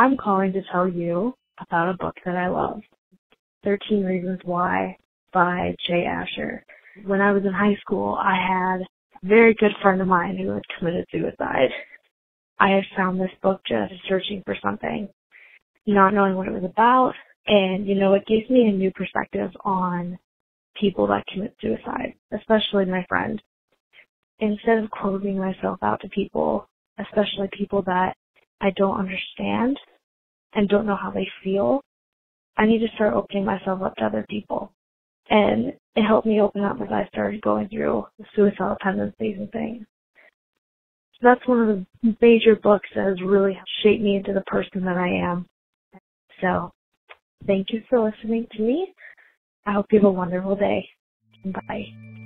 I'm calling to tell you about a book that I love 13 Reasons Why by Jay Asher. When I was in high school, I had a very good friend of mine who had committed suicide. I had found this book just searching for something, not knowing what it was about, and you know, it gives me a new perspective on people that commit suicide, especially my friend. Instead of closing myself out to people, especially people that I don't understand and don't know how they feel, I need to start opening myself up to other people. And it helped me open up as I started going through the suicidal tendencies and things. So that's one of the major books that has really shaped me into the person that I am. So thank you for listening to me. I hope you have a wonderful day. Bye.